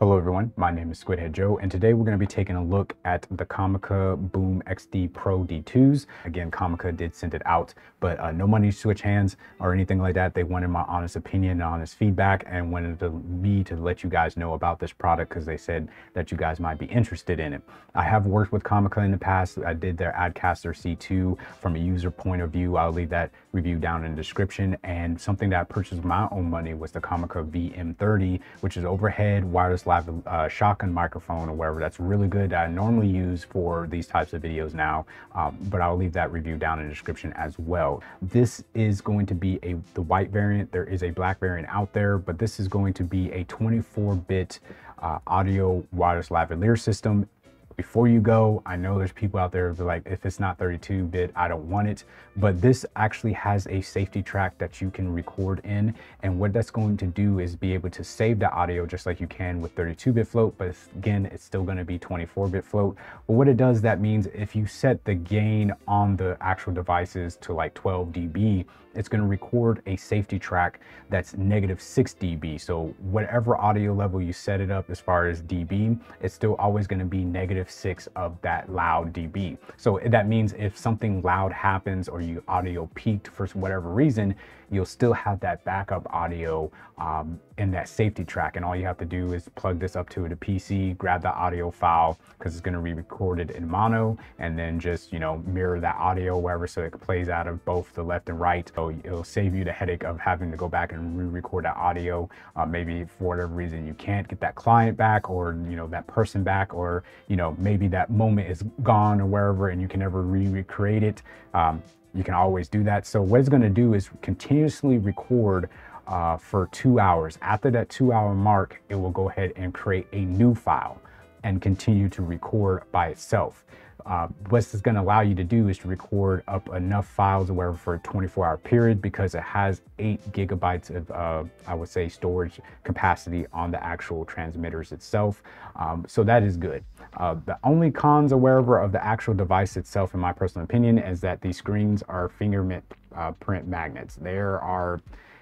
Hello everyone, my name is Squidhead Joe and today we're going to be taking a look at the Comica Boom XD Pro D2s. Again, Comica did send it out, but uh, no money switch hands or anything like that. They wanted my honest opinion and honest feedback and wanted to, me to let you guys know about this product because they said that you guys might be interested in it. I have worked with Comica in the past. I did their ADCaster C2 from a user point of view. I'll leave that review down in the description and something that I purchased with my own money was the Comica VM30, which is overhead wireless live uh, shotgun microphone or whatever. That's really good. that I normally use for these types of videos now, um, but I'll leave that review down in the description as well. This is going to be a the white variant. There is a black variant out there, but this is going to be a 24-bit uh, audio wireless lavalier system before you go, I know there's people out there that like, if it's not 32 bit, I don't want it. But this actually has a safety track that you can record in. And what that's going to do is be able to save the audio just like you can with 32 bit float. But again, it's still going to be 24 bit float. But what it does, that means if you set the gain on the actual devices to like 12 dB, it's going to record a safety track that's negative 6 dB. So whatever audio level you set it up as far as dB, it's still always going to be negative 6 of that loud dB. So that means if something loud happens or you audio peaked for whatever reason, you'll still have that backup audio um, in that safety track. And all you have to do is plug this up to the PC, grab the audio file because it's going to be recorded in mono and then just, you know, mirror that audio wherever so it plays out of both the left and right. So it'll save you the headache of having to go back and re-record that audio. Uh, maybe for whatever reason you can't get that client back or, you know, that person back or, you know, maybe that moment is gone or wherever and you can never re-recreate it. Um, you can always do that. So what it's going to do is continuously record uh, for two hours. After that two hour mark, it will go ahead and create a new file and continue to record by itself. Uh, what this is going to allow you to do is to record up enough files or whatever for a 24 hour period because it has eight gigabytes of, uh, I would say, storage capacity on the actual transmitters itself. Um, so that is good. Uh, the only cons or wherever of the actual device itself, in my personal opinion, is that these screens are fingerprint uh, print magnets. There are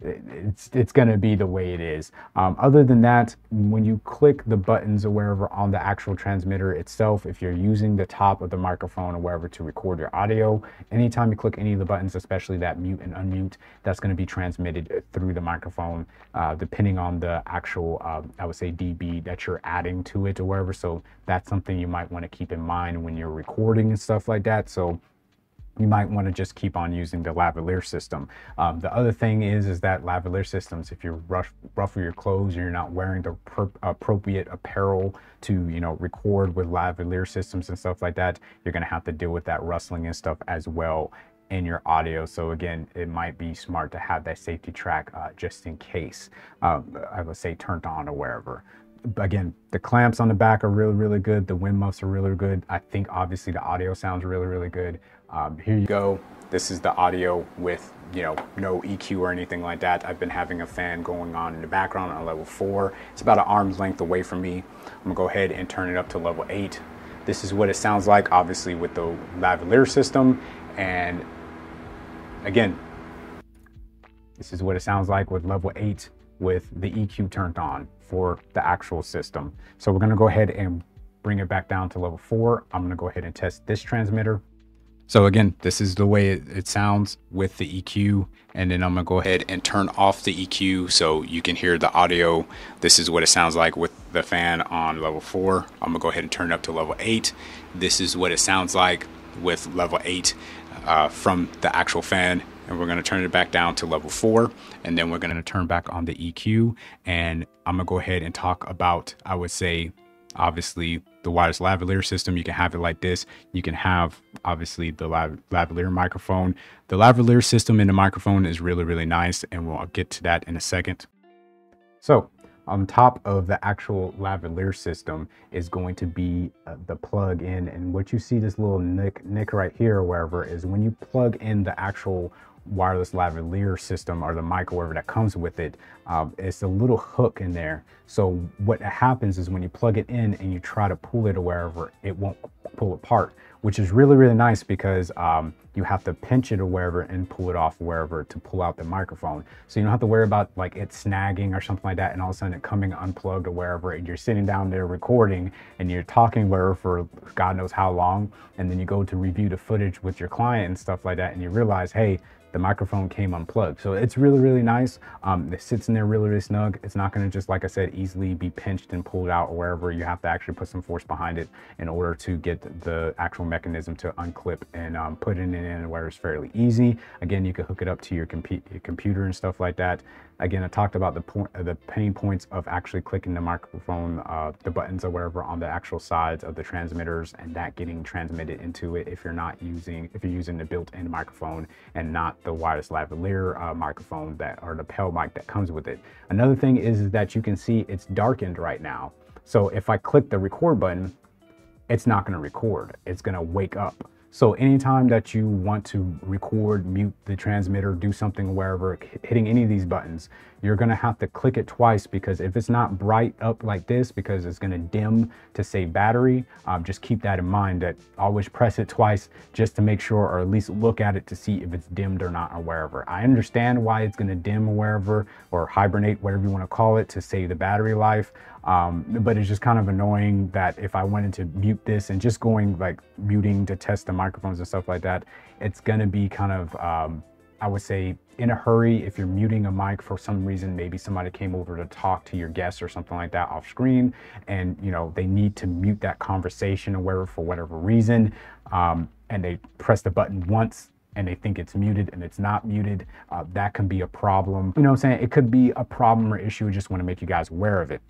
it's it's going to be the way it is. Um, other than that, when you click the buttons or wherever on the actual transmitter itself, if you're using the top of the microphone or wherever to record your audio, anytime you click any of the buttons, especially that mute and unmute, that's going to be transmitted through the microphone, uh, depending on the actual, uh, I would say dB that you're adding to it or wherever. So that's something you might want to keep in mind when you're recording and stuff like that. So you might want to just keep on using the lavalier system. Um, the other thing is, is that lavalier systems, if you rush, ruffle your clothes, or you're not wearing the appropriate apparel to, you know, record with lavalier systems and stuff like that, you're going to have to deal with that rustling and stuff as well in your audio. So again, it might be smart to have that safety track uh, just in case, um, I would say turned on or wherever again, the clamps on the back are really, really good. The wind muffs are really good. I think obviously the audio sounds really, really good. Um, here you go. This is the audio with, you know, no EQ or anything like that. I've been having a fan going on in the background on level four. It's about an arm's length away from me. I'm gonna go ahead and turn it up to level eight. This is what it sounds like, obviously with the lavalier system. And again, this is what it sounds like with level eight with the EQ turned on for the actual system. So we're gonna go ahead and bring it back down to level four. I'm gonna go ahead and test this transmitter. So again, this is the way it, sounds with the EQ. And then I'm gonna go ahead and turn off the EQ so you can hear the audio. This is what it sounds like with the fan on level four. I'm gonna go ahead and turn it up to level eight. This is what it sounds like with level eight uh, from the actual fan. And we're gonna turn it back down to level four. And then we're gonna turn back on the EQ. And I'm gonna go ahead and talk about, I would say, obviously the wireless lavalier system. You can have it like this. You can have obviously the lav- lavalier microphone. The lavalier system in the microphone is really really nice and we'll get to that in a second. So on top of the actual lavalier system is going to be uh, the plug in and what you see this little nick nick right here or wherever is when you plug in the actual wireless lavalier system or the mic that comes with it, um, it's a little hook in there. So what happens is when you plug it in and you try to pull it or wherever, it won't pull apart, which is really, really nice because um, you have to pinch it or wherever and pull it off wherever to pull out the microphone. So you don't have to worry about like it snagging or something like that and all of a sudden it coming unplugged or wherever and you're sitting down there recording and you're talking wherever for God knows how long and then you go to review the footage with your client and stuff like that and you realize, hey, the microphone came unplugged. So it's really, really nice. Um, it sits in there really, really snug. It's not gonna just, like I said, easily be pinched and pulled out or wherever. You have to actually put some force behind it in order to get the actual mechanism to unclip and um, put it in where it's fairly easy. Again, you can hook it up to your, compu your computer and stuff like that. Again, I talked about the point, the pain points of actually clicking the microphone, uh, the buttons or wherever on the actual sides of the transmitters and that getting transmitted into it if you're not using, if you're using the built-in microphone and not the wireless lavalier uh, microphone that or the PEL mic that comes with it. Another thing is that you can see it's darkened right now. So if I click the record button, it's not going to record. It's going to wake up. So anytime that you want to record, mute the transmitter, do something wherever, hitting any of these buttons, you're gonna have to click it twice because if it's not bright up like this, because it's gonna dim to save battery, um, just keep that in mind that always press it twice just to make sure, or at least look at it to see if it's dimmed or not or wherever. I understand why it's gonna dim wherever, or hibernate, whatever you wanna call it, to save the battery life. Um, but it's just kind of annoying that if I wanted to mute this and just going like muting to test the microphones and stuff like that, it's gonna be kind of, um, I would say in a hurry, if you're muting a mic for some reason, maybe somebody came over to talk to your guest or something like that off screen and you know, they need to mute that conversation or whatever for whatever reason. Um, and they press the button once and they think it's muted and it's not muted, uh, that can be a problem. You know what I'm saying? It could be a problem or issue. I just want to make you guys aware of it.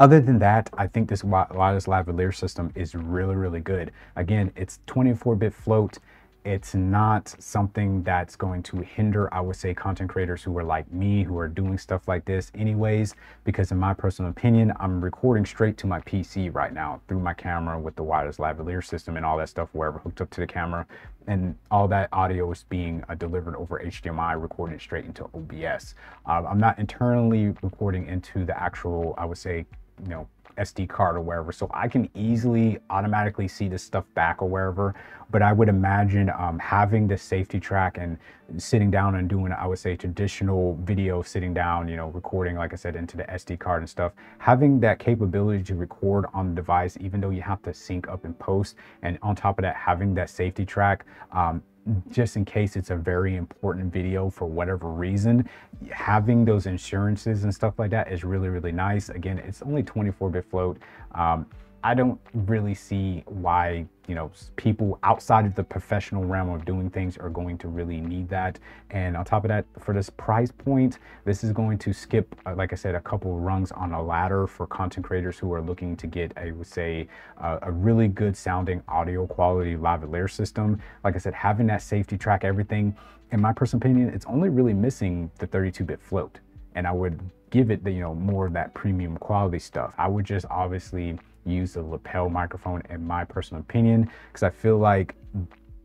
Other than that, I think this wireless lavalier system is really, really good. Again, it's 24-bit float. It's not something that's going to hinder, I would say, content creators who are like me, who are doing stuff like this anyways, because in my personal opinion, I'm recording straight to my PC right now through my camera with the wireless lavalier system and all that stuff, wherever hooked up to the camera. And all that audio is being uh, delivered over HDMI, recorded straight into OBS. Uh, I'm not internally recording into the actual, I would say, you know, SD card or wherever. So I can easily automatically see this stuff back or wherever. But I would imagine um, having the safety track and sitting down and doing, I would say, traditional video, sitting down, you know, recording, like I said, into the SD card and stuff, having that capability to record on the device, even though you have to sync up and post. And on top of that, having that safety track, um, just in case it's a very important video for whatever reason, having those insurances and stuff like that is really, really nice. Again, it's only 24-bit float. Um, I don't really see why, you know, people outside of the professional realm of doing things are going to really need that. And on top of that, for this price point, this is going to skip, uh, like I said, a couple rungs on a ladder for content creators who are looking to get, I would say, a really good sounding audio quality lavalier system. Like I said, having that safety track, everything, in my personal opinion, it's only really missing the 32-bit float. And I would give it the, you know, more of that premium quality stuff. I would just obviously use the lapel microphone in my personal opinion because I feel like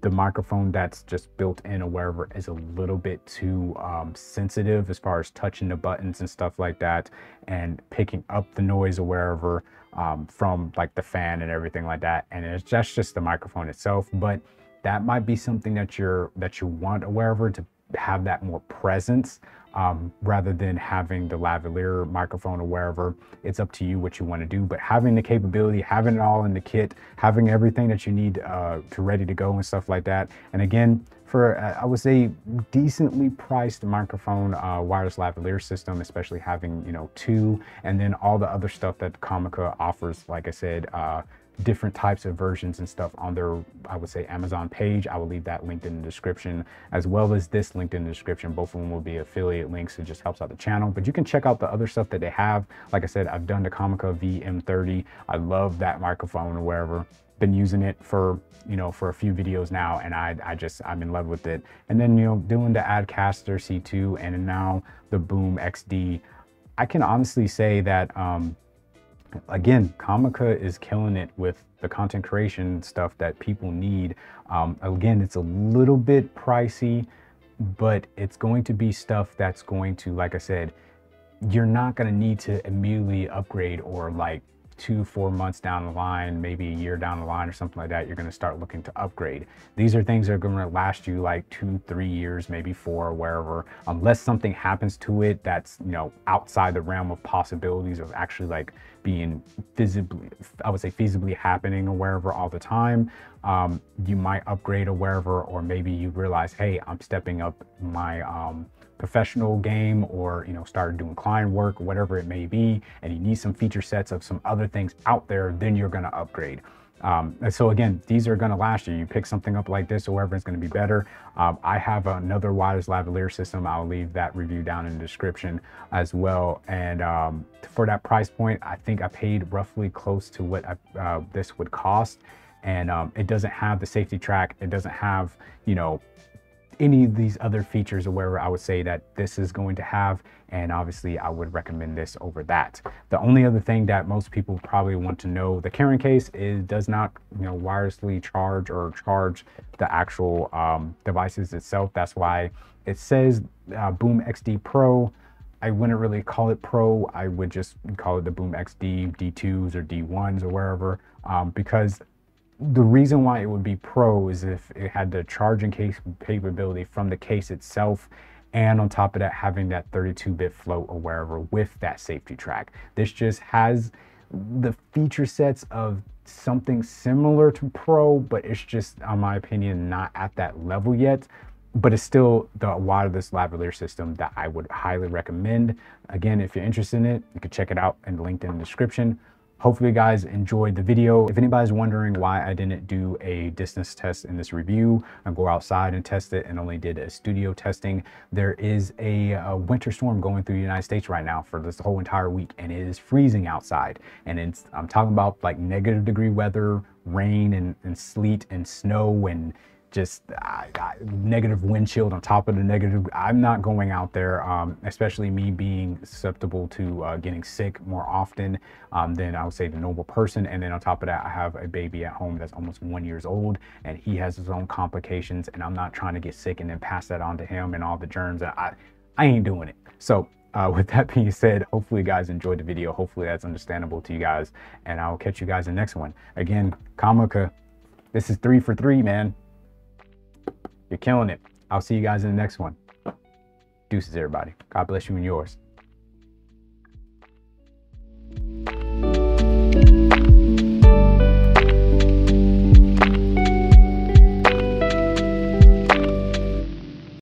the microphone that's just built in or wherever is a little bit too um, sensitive as far as touching the buttons and stuff like that and picking up the noise or wherever um, from like the fan and everything like that. And it's just just the microphone itself but that might be something that you're that you want or wherever to have that more presence um, rather than having the lavalier microphone or wherever. It's up to you what you want to do, but having the capability, having it all in the kit, having everything that you need uh, to ready to go and stuff like that. And again, for uh, I would say decently priced microphone uh, wireless lavalier system, especially having you know two, and then all the other stuff that Comica offers. Like I said, uh, different types of versions and stuff on their, I would say, Amazon page. I will leave that linked in the description, as well as this linked in the description. Both of them will be affiliate links. It just helps out the channel. But you can check out the other stuff that they have. Like I said, I've done the Comica VM30. I love that microphone or wherever. Been using it for, you know, for a few videos now, and I, I just, I'm in love with it. And then, you know, doing the ADCaster C2 and now the Boom XD. I can honestly say that um, again, Comica is killing it with the content creation stuff that people need. Um, again, it's a little bit pricey, but it's going to be stuff that's going to, like I said, you're not going to need to immediately upgrade or like two, four months down the line, maybe a year down the line or something like that, you're going to start looking to upgrade. These are things that are going to last you like two, three years, maybe four, wherever, unless something happens to it that's, you know, outside the realm of possibilities of actually like being visibly, I would say feasibly happening or wherever all the time. Um, you might upgrade or wherever, or maybe you realize, hey, I'm stepping up my, um, professional game or you know started doing client work whatever it may be and you need some feature sets of some other things out there then you're going to upgrade. Um, so again these are going to last you. You pick something up like this or wherever it's going to be better. Um, i have another wireless lavalier system. I'll leave that review down in the description as well. And um, for that price point i think i paid roughly close to what I, uh, this would cost. And um, it doesn't have the safety track. It doesn't have you know any of these other features or wherever I would say that this is going to have. And obviously I would recommend this over that. The only other thing that most people probably want to know, the carrying case is does not, you know, wirelessly charge or charge the actual um, devices itself. That's why it says uh, Boom XD Pro. I wouldn't really call it Pro. I would just call it the Boom XD D2s or D1s or wherever um, because the reason why it would be pro is if it had the charging case capability from the case itself and on top of that having that 32-bit float or wherever with that safety track this just has the feature sets of something similar to pro but it's just in my opinion not at that level yet but it's still the wireless lavalier system that I would highly recommend. Again, if you're interested in it, you can check it out and linked in the description. Hopefully you guys enjoyed the video. If anybody's wondering why I didn't do a distance test in this review and go outside and test it and only did a studio testing, there is a, a winter storm going through the United States right now for this whole entire week and it is freezing outside. And it's, I'm talking about like negative degree weather, rain and, and sleet and snow and just uh, negative windshield on top of the negative. I'm not going out there, um, especially me being susceptible to uh, getting sick more often um, than I would say the normal person. And then on top of that, I have a baby at home that's almost one years old and he has his own complications and I'm not trying to get sick and then pass that on to him and all the germs. I, I ain't doing it. So uh, with that being said, hopefully you guys enjoyed the video. Hopefully that's understandable to you guys and I'll catch you guys in the next one. Again, Comica, this is three for three, man. You're killing it. I'll see you guys in the next one. Deuces, everybody. God bless you and yours.